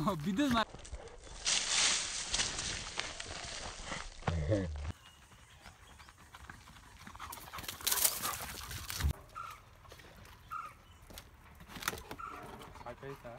Bidin lan. Kaçayız ha.